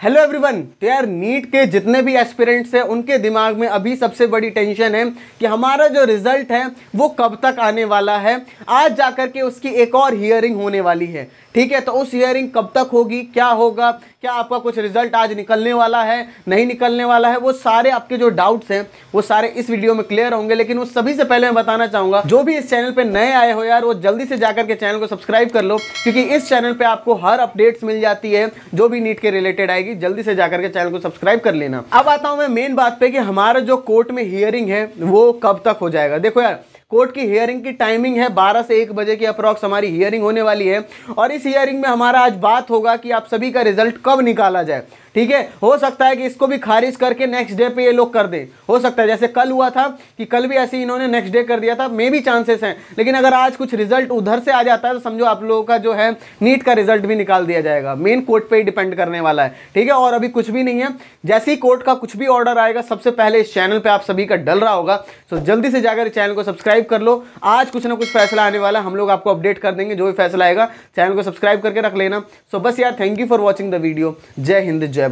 Hello everyone तो यार NEET के जितने भी एस्पिरेंट्स हैं, उनके दिमाग में अभी सबसे बड़ी टेंशन है कि हमारा जो रिज़ल्ट है, वो कब तक आने वाला है। आज जाकर के उसकी एक और हियरिंग होने वाली है। ठीक है तो उस हियरिंग कब तक होगी, क्या होगा, क्या आपका कुछ रिज़ल्ट आज निकलने वाला है, नहीं निकलने वाला है, वो सारे आपके जो डाउट्स हैं, वो सारे इस वीडियो में क्लियर होंगे। लेकिन उस सभी से पहले मैं बताना चाहूँगा, जो भी इस चैनल पे नए आए हो यार, वो जल्दी से जाकर के चैनल को सब्सक्राइब कर लो, क्योंकि इस चैनल पे आपको हर अपडेट्स मिल जाती है, जो भी नीट के रिलेटेड आएगी। जल्दी से जाकर के चैनल को सब्सक्राइब कर लेना। अब आता हूँ मैं मेन बात पे कि हमारा जो कोर्ट में हियरिंग है, वो कब तक हो जाएगा? देखो यार कोर्ट की हियरिंग की टाइमिंग है 12 से 1 बजे की अप्रॉक्स हमारी हियरिंग होने वाली है। और इस हियरिंग में हमारा आज बात होगा कि आप सभी का रिज़ल्ट कब निकाला जाए। ठीक है? हो सकता है कि इसको भी खारिज करके नेक्स्ट डे पे ये लोग कर दें। हो सकता है, जैसे कल हुआ था कि कल भी ऐसे इन्होंने नेक्स्ट डे कर दिया था मे भी चांसेस हैं। लेकिन अगर आज कुछ रिज़ल्ट उधर से आ जाता है तो समझो आप लोगों का जो है नीट का रिज़ल्ट भी निकाल दिया जाएगा। मेन कोर्ट पर ही डिपेंड करने वाला है। ठीक है? और अभी कुछ भी नहीं है। जैसे ही कोर्ट का कुछ भी ऑर्डर आएगा, सबसे पहले इस चैनल पर आप सभी का डल रहा होगा। तो जल्दी से जाकर चैनल को सब्सक्राइब कर लो। आज कुछ ना कुछ फैसला आने वाला हम लोग आपको अपडेट कर देंगे, जो भी फैसला आएगा चैनल को सब्सक्राइब करके रख लेना। सो बस यार thank you for watching the video जय हिंद, जय